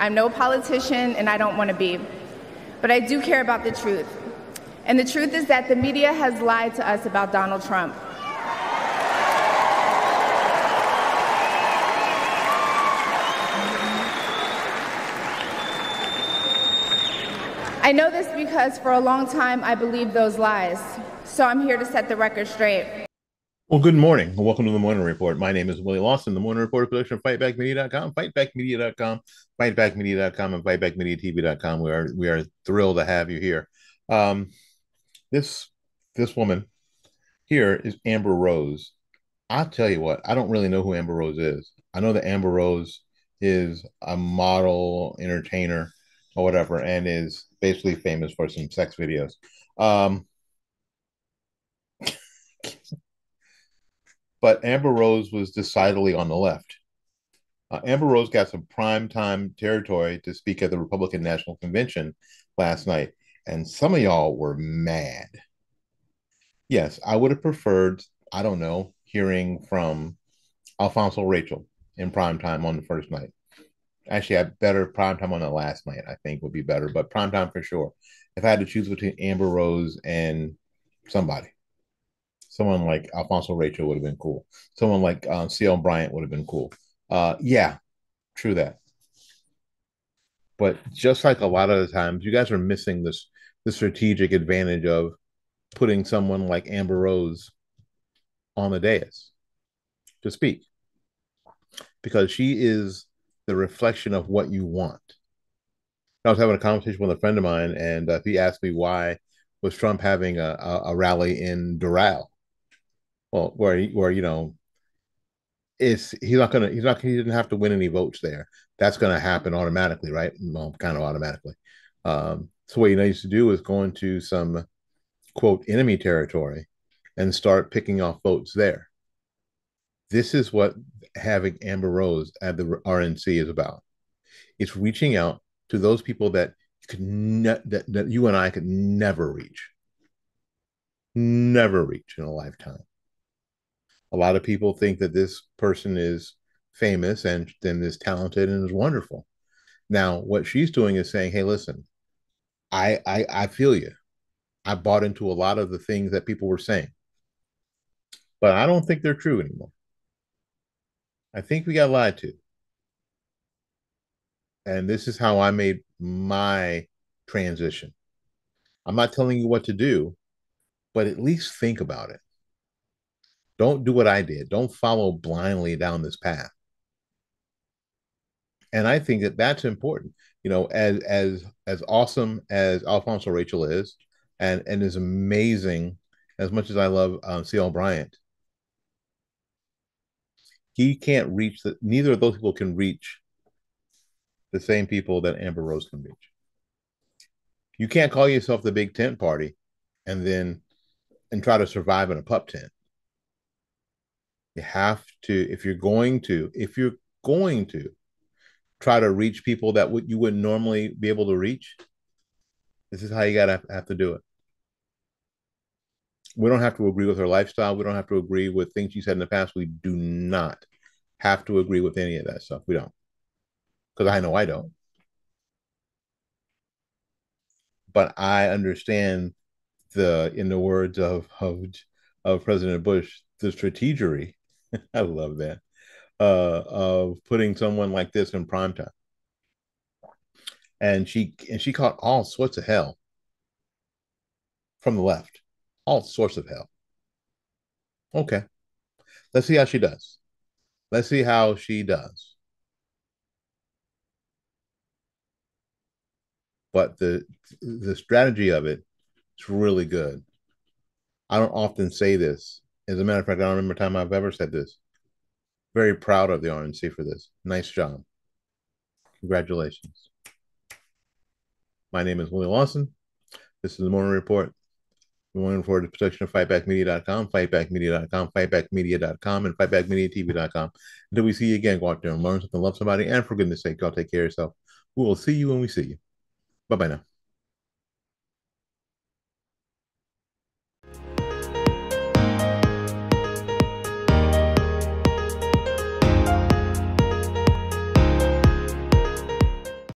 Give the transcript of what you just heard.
I'm no politician and I don't want to be. But I do care about the truth. And the truth is that the media has lied to us about Donald Trump. I know this because for a long time I believed those lies. So I'm here to set the record straight. Well, good morning and welcome to the Morning Report. My name is Willie Lawson, the Morning Report production of FightBackMedia.com, FightBackMedia.com, FightBackMedia.com, and FightBackMediaTV.com. We are we are thrilled to have you here. Um, this this woman here is Amber Rose. I'll tell you what, I don't really know who Amber Rose is. I know that Amber Rose is a model, entertainer, or whatever, and is basically famous for some sex videos. Um, but Amber Rose was decidedly on the left. Uh, Amber Rose got some prime time territory to speak at the Republican National Convention last night, and some of y'all were mad. Yes, I would have preferred, I don't know, hearing from Alfonzo Rachel in prime time on the first night. Actually, I better prime time on the last night. I think would be better, but prime time for sure. If I had to choose between Amber Rose and somebody, someone like Alfonzo Rachel would have been cool. Someone like um, C.L. Bryant would have been cool. Uh, yeah, true that. But just like a lot of the times, you guys are missing this the strategic advantage of putting someone like Amber Rose on the dais to speak because she is the reflection of what you want. I was having a conversation with a friend of mine, and uh, he asked me why was Trump having a, a, a rally in Doral? Well, where where you know, is he's not gonna he's not he didn't have to win any votes there. That's gonna happen automatically, right? Well, kind of automatically. Um, so what he needs to do is go into some quote enemy territory and start picking off votes there. This is what having Amber Rose at the RNC is about. It's reaching out to those people that could ne- that, that you and I could never reach, never reach in a lifetime. A lot of people think that this person is famous and then is talented and is wonderful. Now, what she's doing is saying, "Hey, listen, I I, I feel you. I bought into a lot of the things that people were saying, but I don't think they're true anymore." I think we got lied to. And this is how I made my transition. I'm not telling you what to do, but at least think about it. Don't do what I did. Don't follow blindly down this path. And I think that that's important. You know, as as as awesome as Alfonzo Rachel is, and and as amazing as much as I love um, C.L. Bryant, he can't reach the neither of those people can reach the same people that Amber Rose can reach. You can't call yourself the big tent party and then and try to survive in a pup tent. You have to, if you're going to, if you're going to try to reach people that would you wouldn't normally be able to reach, this is how you gotta have to do it. We don't have to agree with her lifestyle. We don't have to agree with things she said in the past. We do not have to agree with any of that stuff. We don't. Because I know I don't. But I understand the, in the words of of, of President Bush, the strategery. I love that. Uh, of putting someone like this in prime time. And she and she caught all sorts of hell from the left. All sorts of hell. Okay. Let's see how she does. Let's see how she does. But the the strategy of it is really good. I don't often say this. As a matter of fact, I don't remember time I've ever said this. Very proud of the RNC for this. Nice job. Congratulations. My name is Willie Lawson. This is the Morning Report. We're looking forward to protection of fightbackmedia.com, fightbackmedia.com, fightbackmedia.com, and fightbackmediatv.com. Until we see you again, go out there and learn something, love somebody, and for goodness sake, y'all take care of yourself. We will see you when we see you. Bye bye now.